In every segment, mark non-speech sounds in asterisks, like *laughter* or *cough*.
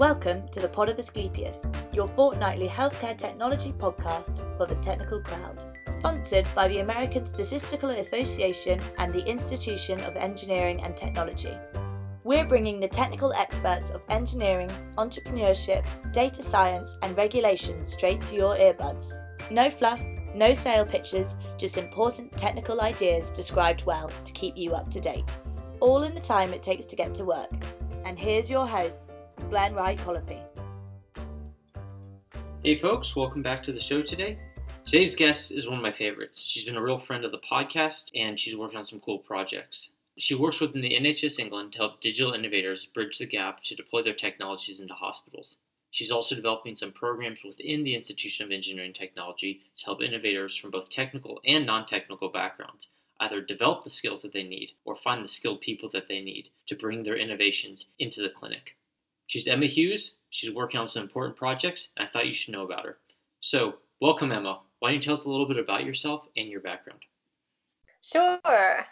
Welcome to the Pod of Asclepius, your fortnightly healthcare technology podcast for the technical crowd. Sponsored by the American Statistical Association and the Institution of Engineering and Technology. We're bringing the technical experts of engineering, entrepreneurship, data science, and regulation straight to your earbuds. No fluff, no sale pitches, just important technical ideas described well to keep you up to date. All in the time it takes to get to work. And here's your host, Glen Wright Colopy. Hey folks, welcome back to the show today. Today's guest is one of my favorites. She's been a real friend of the podcast and she's worked on some cool projects. She works within the NHS England to help digital innovators bridge the gap to deploy their technologies into hospitals. She's also developing some programs within the Institution of Engineering Technology to help innovators from both technical and non technical backgrounds either develop the skills that they need or find the skilled people that they need to bring their innovations into the clinic. She's Emma Hughes. She's working on some important projects, and I thought you should know about her. So, welcome, Emma. Why don't you tell us a little bit about yourself and your background? Sure.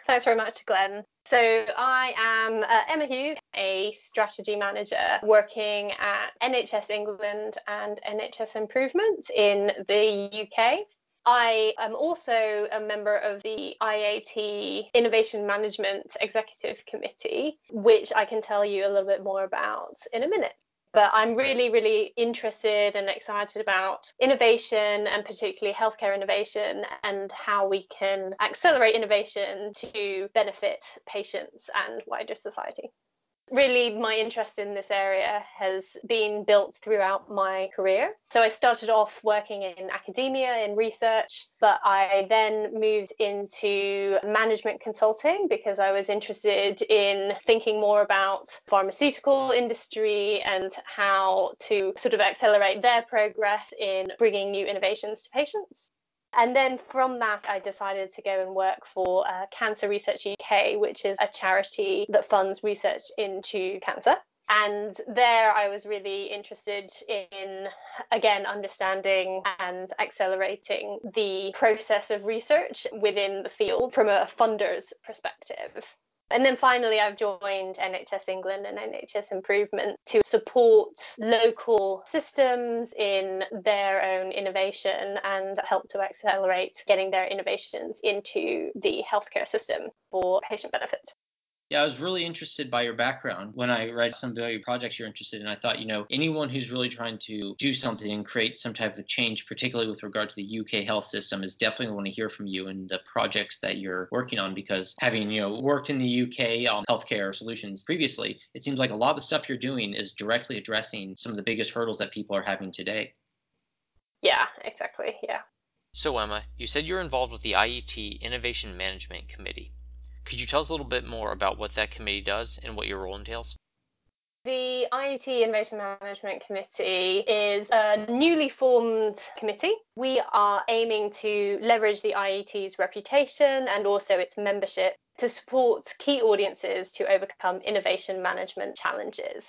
Thanks very much, Glen. So, I am uh, Emma Hughes, a strategy manager working at NHS England and NHS Improvement in the UK. I am also a member of the IET Innovation Management Executive Committee, which I can tell you a little bit more about in a minute. But I'm really, really interested and excited about innovation and particularly healthcare innovation and how we can accelerate innovation to benefit patients and wider society really my interest in this area has been built throughout my career. So I started off working in academia in research, but I then moved into management consulting because I was interested in thinking more about pharmaceutical industry and how to sort of accelerate their progress in bringing new innovations to patients. And then from that, I decided to go and work for uh, Cancer Research UK, which is a charity that funds research into cancer. And there I was really interested in, again, understanding and accelerating the process of research within the field from a funder's perspective. And then finally, I've joined NHS England and NHS Improvement to support local systems in their own innovation and help to accelerate getting their innovations into the healthcare system for patient benefit. Yeah, I was really interested by your background when I read some of your projects you're interested in. I thought, you know, anyone who's really trying to do something and create some type of change, particularly with regard to the UK health system, is definitely want to hear from you and the projects that you're working on. Because having, you know, worked in the UK on healthcare solutions previously, it seems like a lot of the stuff you're doing is directly addressing some of the biggest hurdles that people are having today. Yeah, exactly. Yeah. So, Emma, you said you're involved with the IET Innovation Management Committee. Could you tell us a little bit more about what that committee does and what your role entails? The IET Innovation Management Committee is a newly formed committee. We are aiming to leverage the IET's reputation and also its membership to support key audiences to overcome innovation management challenges.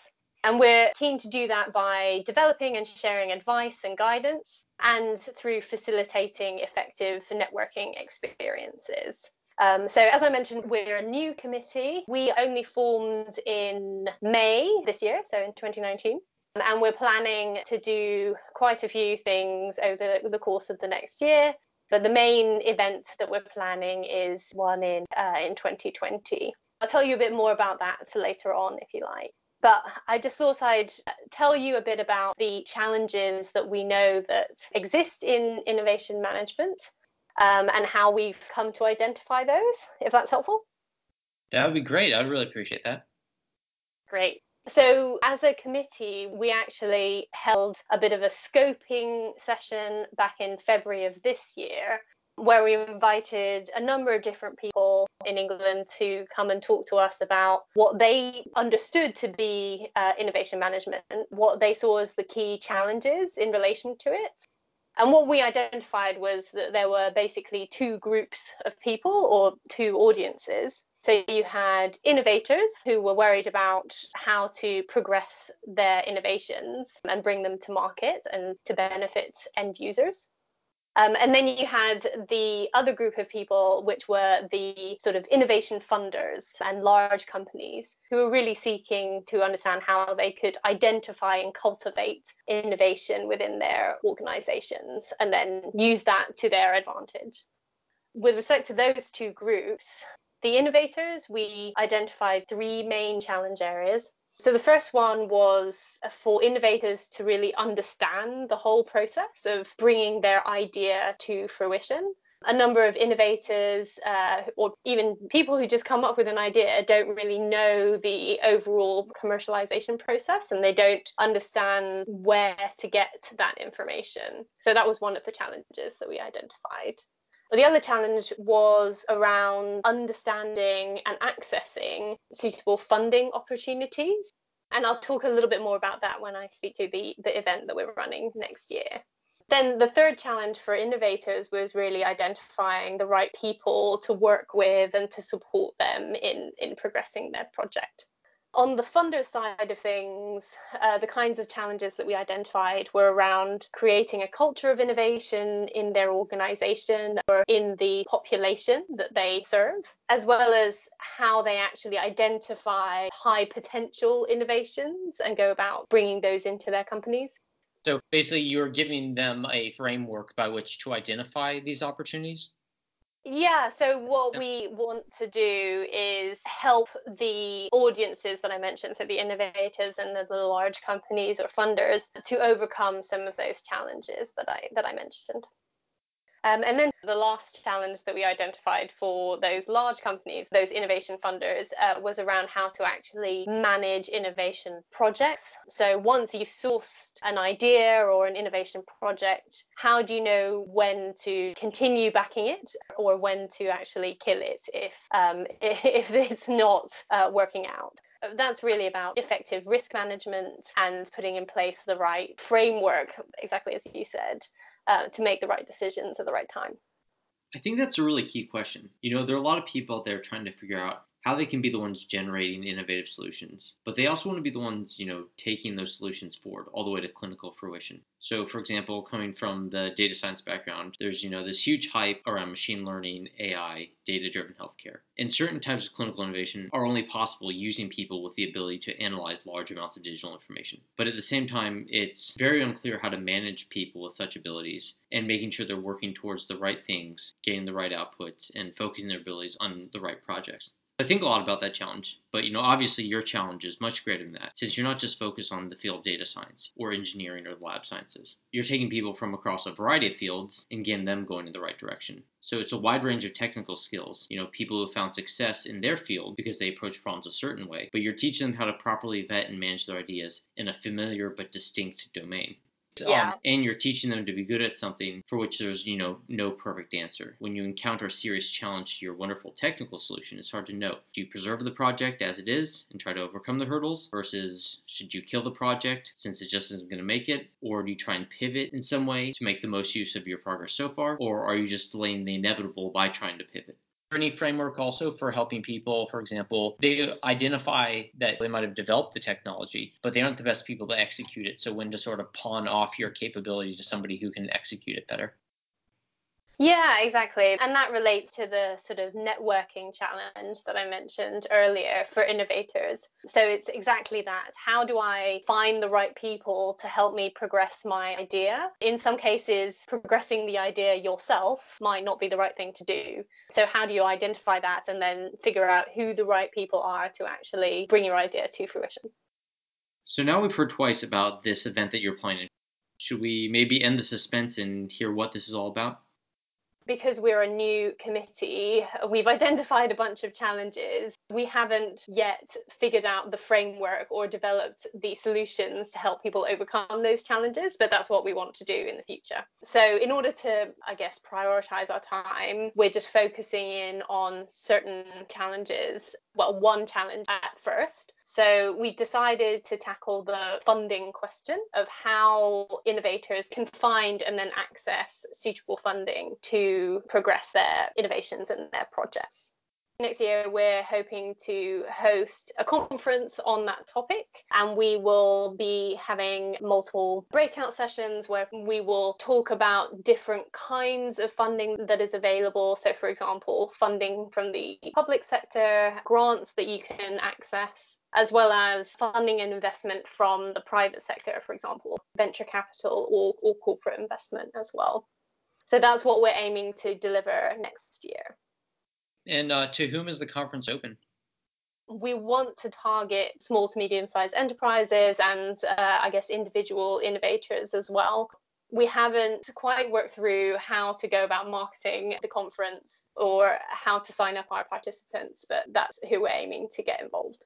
And we're keen to do that by developing and sharing advice and guidance and through facilitating effective networking experiences. Um, so, as I mentioned, we're a new committee. We only formed in May this year, so in 2019. And we're planning to do quite a few things over the course of the next year. But the main event that we're planning is one in uh, in 2020. I'll tell you a bit more about that later on if you like. But I just thought I'd tell you a bit about the challenges that we know that exist in innovation management um, and how we've come to identify those, if that's helpful. That would be great. I'd really appreciate that. Great. So, as a committee, we actually held a bit of a scoping session back in February of this year where we invited a number of different people in England to come and talk to us about what they understood to be uh, innovation management, what they saw as the key challenges in relation to it, and what we identified was that there were basically two groups of people or two audiences. So you had innovators who were worried about how to progress their innovations and bring them to market and to benefit end users. Um, and then you had the other group of people, which were the sort of innovation funders and large companies who were really seeking to understand how they could identify and cultivate innovation within their organizations and then use that to their advantage. With respect to those two groups, the innovators, we identified three main challenge areas. So the first one was for innovators to really understand the whole process of bringing their idea to fruition. A number of innovators uh, or even people who just come up with an idea don't really know the overall commercialization process and they don't understand where to get that information. So that was one of the challenges that we identified. The other challenge was around understanding and accessing suitable funding opportunities. And I'll talk a little bit more about that when I speak to the, the event that we're running next year. Then the third challenge for innovators was really identifying the right people to work with and to support them in, in progressing their project. On the funder side of things, uh, the kinds of challenges that we identified were around creating a culture of innovation in their organization or in the population that they serve, as well as how they actually identify high potential innovations and go about bringing those into their companies. So basically, you're giving them a framework by which to identify these opportunities? Yeah, so what we want to do is help the audiences that I mentioned, so the innovators and the, the, large companies or funders, to overcome some of those challenges that I that I mentioned. Um, and then the last challenge that we identified for those large companies, those innovation funders, uh, was around how to actually manage innovation projects. So once you've sourced an idea or an innovation project, how do you know when to continue backing it or when to actually kill it if um, *laughs* if it's not uh, working out? that's really about effective risk management and putting in place the right framework, exactly as you said, uh, to make the right decisions at the right time. I think that's a really key question. You know, there are a lot of people out there trying to figure out how they can be the ones generating innovative solutions, but they also want to be the ones, you know, taking those solutions forward all the way to clinical fruition. So, for example, coming from the data science background, there's, you know, this huge hype around machine learning, AI, data-driven healthcare. And certain types of clinical innovation are only possible using people with the ability to analyze large amounts of digital information. But at the same time, it's very unclear how to manage people with such abilities and making sure they're working towards the right things, getting the right outputs, and focusing their abilities on the right projects. I think a lot about that challenge, but you know, obviously your challenge is much greater than that, since you're not just focused on the field of data science or engineering or lab sciences. You're taking people from across a variety of fields and getting them going in the right direction. So it's a wide range of technical skills. You know, people who have found success in their field because they approach problems a certain way, but you're teaching them how to properly vet and manage their ideas in a familiar but distinct domain. Yeah. Um, and you're teaching them to be good at something for which there's, you know, no perfect answer. When you encounter a serious challenge to your wonderful technical solution, it's hard to know. Do you preserve the project as it is and try to overcome the hurdles versus should you kill the project since it just isn't going to make it? Or do you try and pivot in some way to make the most use of your progress so far? Or are you just delaying the inevitable by trying to pivot? Any framework also for helping people, for example, they identify that they might have developed the technology, but they aren't the best people to execute it. So when to sort of pawn off your capabilities to somebody who can execute it better. Yeah, exactly. And that relates to the sort of networking challenge that I mentioned earlier for innovators. So it's exactly that. How do I find the right people to help me progress my idea? In some cases, progressing the idea yourself might not be the right thing to do. So, how do you identify that and then figure out who the right people are to actually bring your idea to fruition? So, now we've heard twice about this event that you're planning. Should we maybe end the suspense and hear what this is all about? Because we're a new committee, we've identified a bunch of challenges. We haven't yet figured out the framework or developed the solutions to help people overcome those challenges, but that's what we want to do in the future. So, in order to, I guess, prioritize our time, we're just focusing in on certain challenges. Well, one challenge at first so we decided to tackle the funding question of how innovators can find and then access suitable funding to progress their innovations and their projects. Next year, we're hoping to host a conference on that topic, and we will be having multiple breakout sessions where we will talk about different kinds of funding that is available. So, for example, funding from the public sector, grants that you can access as well as funding and investment from the private sector, for example, venture capital or, or corporate investment as well. So that's what we're aiming to deliver next year. And uh, to whom is the conference open? We want to target small to medium sized enterprises and uh, I guess individual innovators as well. We haven't quite worked through how to go about marketing the conference or how to sign up our participants, but that's who we're aiming to get involved.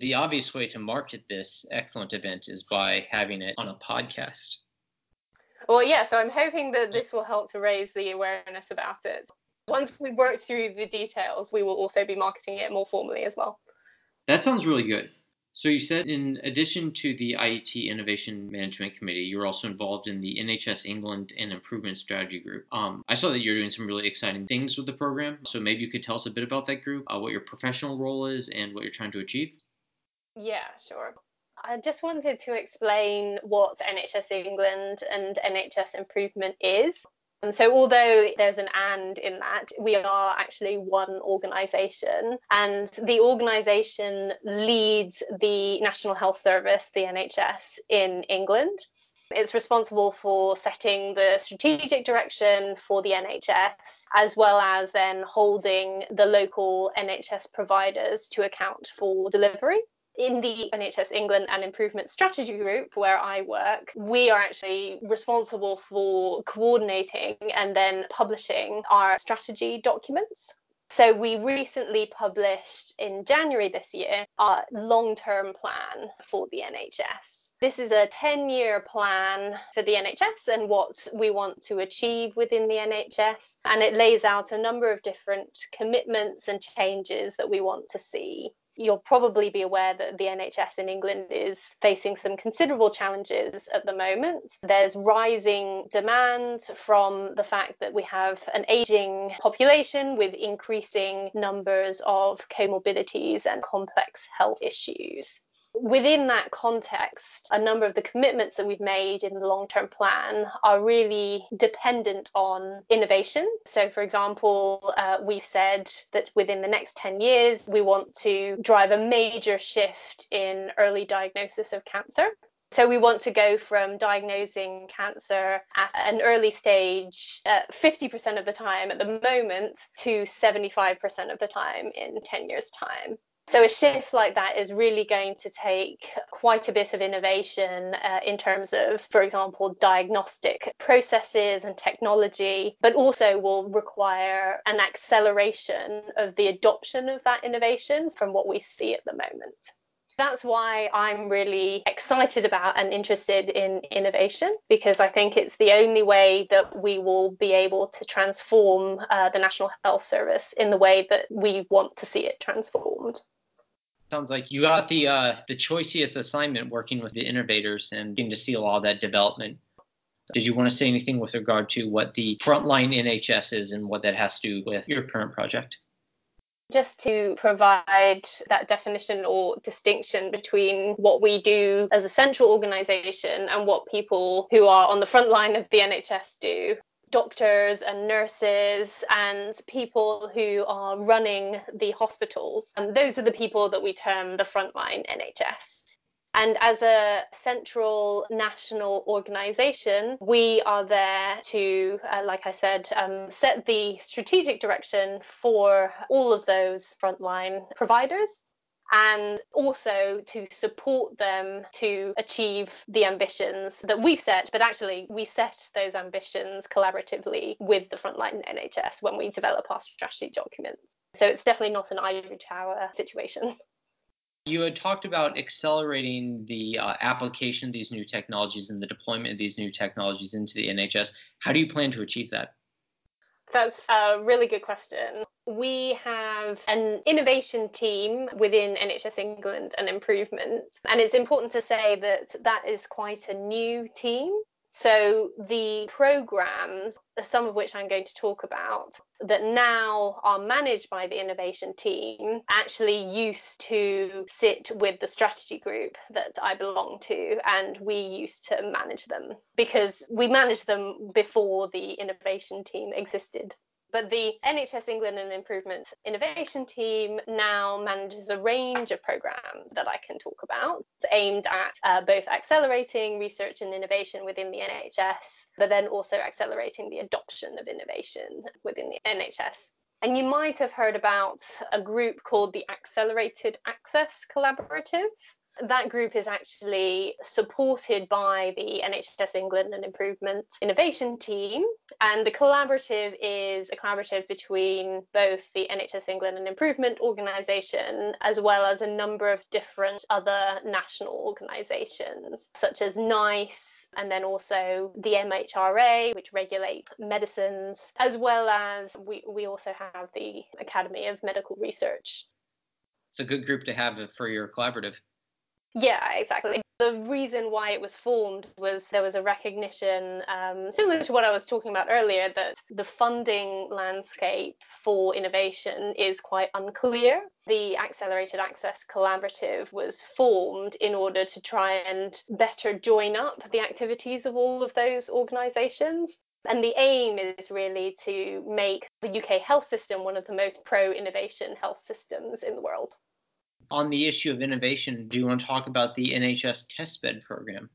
The obvious way to market this excellent event is by having it on a podcast. Well, yeah, so I'm hoping that this will help to raise the awareness about it. Once we work through the details, we will also be marketing it more formally as well. That sounds really good. So you said in addition to the IET Innovation Management Committee, you're also involved in the NHS England and Improvement Strategy Group. Um, I saw that you're doing some really exciting things with the program. So maybe you could tell us a bit about that group, uh, what your professional role is, and what you're trying to achieve. Yeah, sure. I just wanted to explain what NHS England and NHS Improvement is. And so, although there's an and in that, we are actually one organisation, and the organisation leads the National Health Service, the NHS, in England. It's responsible for setting the strategic direction for the NHS, as well as then holding the local NHS providers to account for delivery in the NHS England and Improvement Strategy Group, where I work, we are actually responsible for coordinating and then publishing our strategy documents. So, we recently published in January this year our long term plan for the NHS. This is a 10 year plan for the NHS and what we want to achieve within the NHS. And it lays out a number of different commitments and changes that we want to see you'll probably be aware that the NHS in England is facing some considerable challenges at the moment. There's rising demand from the fact that we have an aging population with increasing numbers of comorbidities and complex health issues. Within that context, a number of the commitments that we've made in the long term plan are really dependent on innovation. So, for example, uh, we've said that within the next 10 years, we want to drive a major shift in early diagnosis of cancer. So we want to go from diagnosing cancer at an early stage uh, 50% of the time at the moment to 75% of the time in 10 years' time. So a shift like that is really going to take quite a bit of innovation uh, in terms of, for example, diagnostic processes and technology, but also will require an acceleration of the adoption of that innovation from what we see at the moment. That's why I'm really excited about and interested in innovation because I think it's the only way that we will be able to transform uh, the National Health Service in the way that we want to see it transformed sounds like you got the uh, the choiciest assignment working with the innovators and getting to see a lot of that development. Did you want to say anything with regard to what the frontline NHS is and what that has to do with your current project? Just to provide that definition or distinction between what we do as a central organisation and what people who are on the front line of the NHS do doctors and nurses and people who are running the hospitals. And those are the people that we term the frontline NHS. And as a central national organisation, we are there to, uh, like I said, um, set the strategic direction for all of those frontline providers and also to support them to achieve the ambitions that we set. But actually, we set those ambitions collaboratively with the frontline NHS when we develop our strategy documents. So it's definitely not an ivory tower situation. You had talked about accelerating the uh, application of these new technologies and the deployment of these new technologies into the NHS. How do you plan to achieve that? That's a really good question. We have an innovation team within NHS England and Improvement, and it's important to say that that is quite a new team. So the programs, some of which I'm going to talk about, that now are managed by the innovation team actually used to sit with the strategy group that I belong to, and we used to manage them because we managed them before the innovation team existed. But the NHS England and Improvement Innovation Team now manages a range of programs that I can talk about, aimed at uh, both accelerating research and innovation within the NHS, but then also accelerating the adoption of innovation within the NHS. And you might have heard about a group called the Accelerated Access Collaborative that group is actually supported by the NHS England and Improvement Innovation Team. And the collaborative is a collaborative between both the NHS England and Improvement organisation as well as a number of different other national organisations, such as NICE, and then also the MHRA, which regulates medicines, as well as we, we also have the Academy of Medical Research. It's a good group to have for your collaborative. Yeah, exactly. The reason why it was formed was there was a recognition, um, similar to what I was talking about earlier, that the funding landscape for innovation is quite unclear. The Accelerated Access Collaborative was formed in order to try and better join up the activities of all of those organisations. And the aim is really to make the UK health system one of the most pro innovation health systems in the world on the issue of innovation, do you want to talk about the NHS testbed program?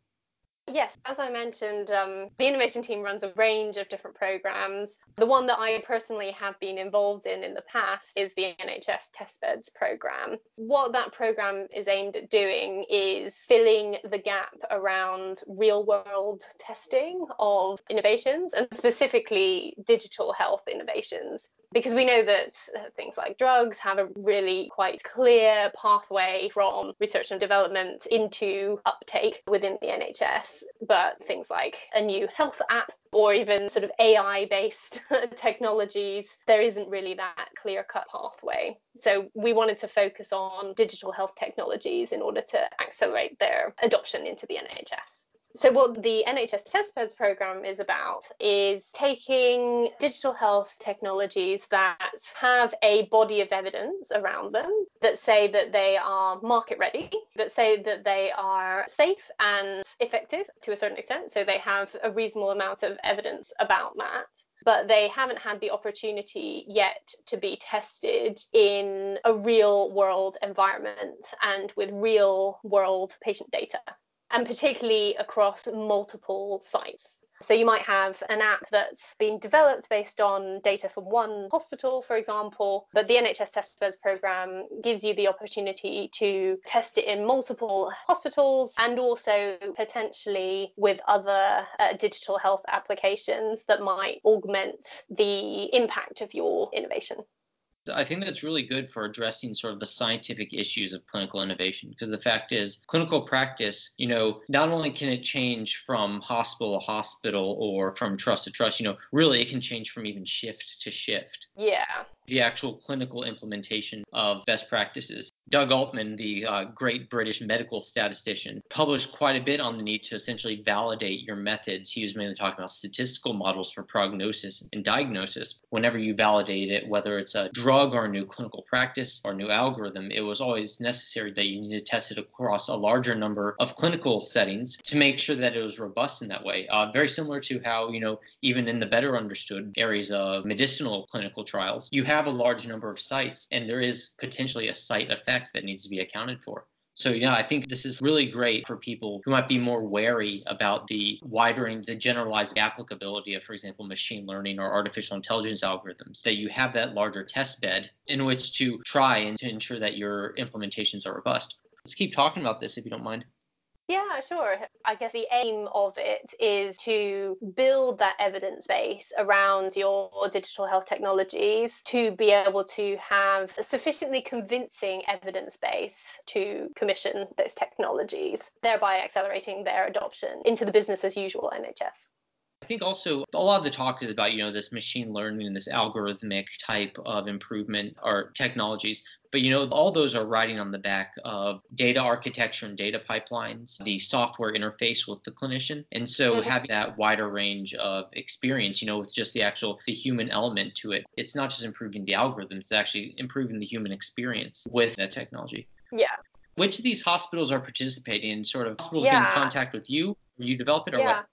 Yes, as I mentioned, um, the innovation team runs a range of different programs. The one that I personally have been involved in in the past is the NHS Testbeds program. What that program is aimed at doing is filling the gap around real world testing of innovations and specifically digital health innovations because we know that uh, things like drugs have a really quite clear pathway from research and development into uptake within the NHS. But things like a new health app or even sort of AI based *laughs* technologies, there isn't really that clear cut pathway. So we wanted to focus on digital health technologies in order to accelerate their adoption into the NHS. So, what the NHS Testbeds program is about is taking digital health technologies that have a body of evidence around them that say that they are market ready, that say that they are safe and effective to a certain extent. So, they have a reasonable amount of evidence about that but they haven't had the opportunity yet to be tested in a real world environment and with real world patient data and particularly across multiple sites. So you might have an app that's being developed based on data from one hospital, for example, but the NHS Testbeds program gives you the opportunity to test it in multiple hospitals and also potentially with other uh, digital health applications that might augment the impact of your innovation. I think that's really good for addressing sort of the scientific issues of clinical innovation because the fact is clinical practice, you know, not only can it change from hospital to hospital or from trust to trust, you know, really it can change from even shift to shift. Yeah. The actual clinical implementation of best practices. Doug Altman, the uh, great British medical statistician, published quite a bit on the need to essentially validate your methods. He was mainly talking about statistical models for prognosis and diagnosis. Whenever you validate it, whether it's a drug or a new clinical practice or new algorithm, it was always necessary that you need to test it across a larger number of clinical settings to make sure that it was robust in that way. Uh, very similar to how, you know, even in the better understood areas of medicinal clinical trials, you have a large number of sites and there is potentially a site effect effect that needs to be accounted for. So yeah, I think this is really great for people who might be more wary about the widening, the generalized applicability of, for example, machine learning or artificial intelligence algorithms. That you have that larger test bed in which to try and to ensure that your implementations are robust. Let's keep talking about this if you don't mind. Yeah, sure. I guess the aim of it is to build that evidence base around your digital health technologies to be able to have a sufficiently convincing evidence base to commission those technologies, thereby accelerating their adoption into the business as usual NHS. I think also a lot of the talk is about, you know, this machine learning and this algorithmic type of improvement or technologies. But you know, all those are riding on the back of data architecture and data pipelines, the software interface with the clinician. And so mm-hmm. having that wider range of experience, you know, with just the actual the human element to it, it's not just improving the algorithms, it's actually improving the human experience with that technology. Yeah. Which of these hospitals are participating in sort of hospitals yeah. get in contact with you? You develop it or yeah. what?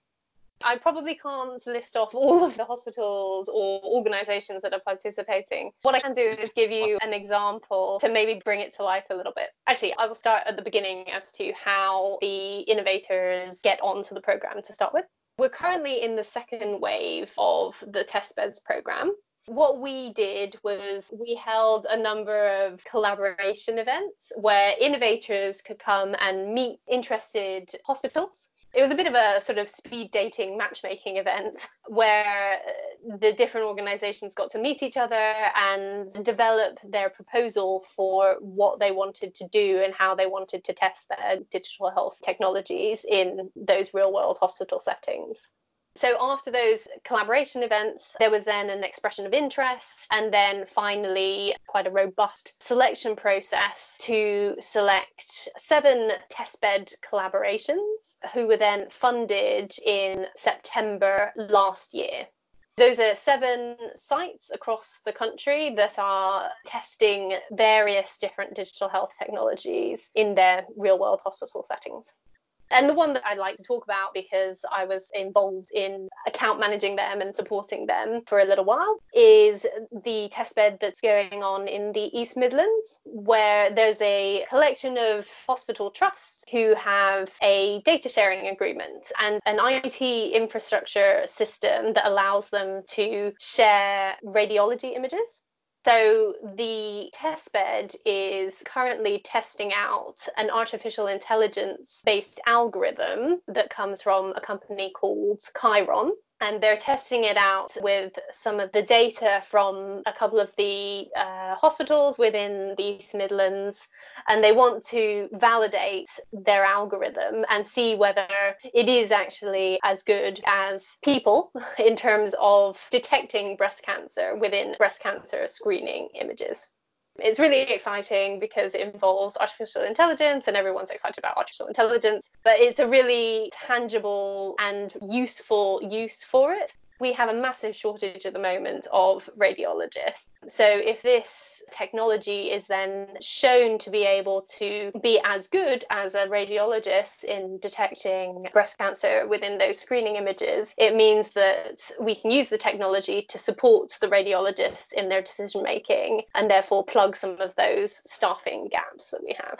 I probably can't list off all of the hospitals or organisations that are participating. What I can do is give you an example to maybe bring it to life a little bit. Actually, I will start at the beginning as to how the innovators get onto the programme to start with. We're currently in the second wave of the testbeds program. What we did was we held a number of collaboration events where innovators could come and meet interested hospitals it was a bit of a sort of speed dating matchmaking event where uh, the different organizations got to meet each other and develop their proposal for what they wanted to do and how they wanted to test their digital health technologies in those real world hospital settings. So after those collaboration events, there was then an expression of interest and then finally quite a robust selection process to select seven testbed collaborations who were then funded in September last year. Those are seven sites across the country that are testing various different digital health technologies in their real world hospital settings. And the one that I'd like to talk about because I was involved in account managing them and supporting them for a little while is the testbed that's going on in the East Midlands, where there's a collection of hospital trusts who have a data sharing agreement and an IT infrastructure system that allows them to share radiology images. So the testbed is currently testing out an artificial intelligence based algorithm that comes from a company called Kheiron and they're testing it out with some of the data from a couple of the uh, hospitals within the East Midlands, and they want to validate their algorithm and see whether it is actually as good as people *laughs* in terms of detecting breast cancer within breast cancer screening images. It's really exciting because it involves artificial intelligence and everyone's excited about artificial intelligence, but it's a really tangible and useful use for it. We have a massive shortage at the moment of radiologists. So if this technology is then shown to be able to be as good as a radiologist in detecting breast cancer within those screening images, it means that we can use the technology to support the radiologists in their decision making and therefore plug some of those staffing gaps that we have.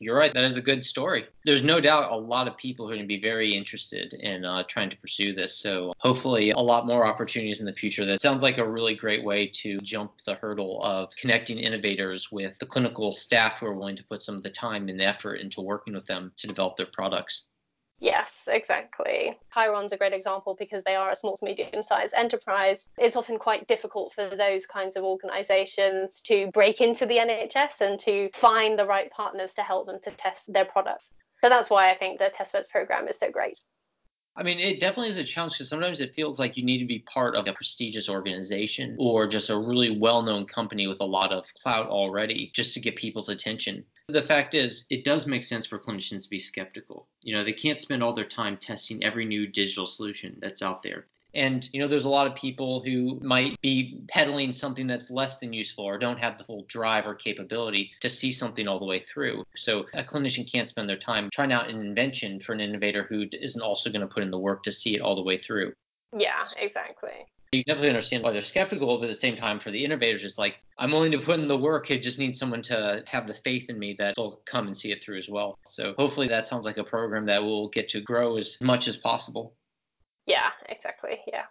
You're right. That is a good story. There's no doubt a lot of people who are going to be very interested in uh, trying to pursue this. So hopefully, a lot more opportunities in the future. That sounds like a really great way to jump the hurdle of connecting innovators with the clinical staff who are willing to put some of the time and the effort into working with them to develop their products. Yes, exactly. Kheiron's a great example because they are a small to medium sized enterprise. It's often quite difficult for those kinds of organisations to break into the NHS and to find the right partners to help them to test their products. So that's why I think the TestBeds program is so great. I mean, it definitely is a challenge because sometimes it feels like you need to be part of a prestigious organization or just a really well known company with a lot of clout already just to get people's attention. The fact is, it does make sense for clinicians to be skeptical. You know, they can't spend all their time testing every new digital solution that's out there. And, you know, there's a lot of people who might be peddling something that's less than useful or don't have the full drive or capability to see something all the way through. So a clinician can't spend their time trying out an invention for an innovator who isn't also going to put in the work to see it all the way through. Yeah, exactly you definitely understand why they're skeptical, but at the same time, for the innovators, it's like I'm willing to put in the work. I just need someone to have the faith in me that they'll come and see it through as well. So hopefully, that sounds like a program that will get to grow as much as possible. Yeah, exactly. Yeah.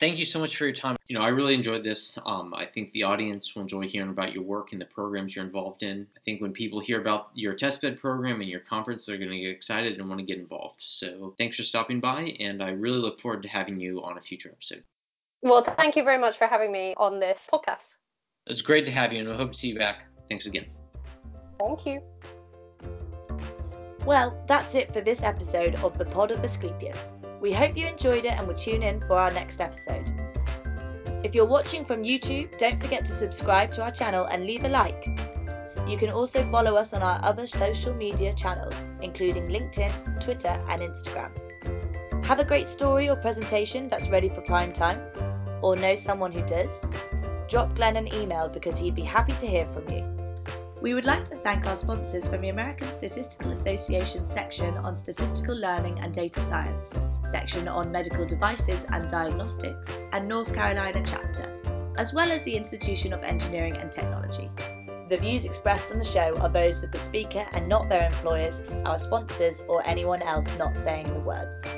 Thank you so much for your time. You know, I really enjoyed this. Um, I think the audience will enjoy hearing about your work and the programs you're involved in. I think when people hear about your testbed program and your conference, they're going to get excited and want to get involved. So thanks for stopping by, and I really look forward to having you on a future episode. Well, thank you very much for having me on this podcast. It's great to have you, and I hope to see you back. Thanks again. Thank you. Well, that's it for this episode of the Pod of Asclepius. We hope you enjoyed it and will tune in for our next episode. If you're watching from YouTube, don't forget to subscribe to our channel and leave a like. You can also follow us on our other social media channels, including LinkedIn, Twitter, and Instagram. Have a great story or presentation that's ready for prime time? Or know someone who does? Drop Glen an email because he'd be happy to hear from you. We would like to thank our sponsors from the American Statistical Association section on Statistical Learning and Data Science, section on Medical Devices and Diagnostics, and North Carolina chapter, as well as the Institution of Engineering and Technology. The views expressed on the show are those of the speaker and not their employers, our sponsors, or anyone else not saying the words.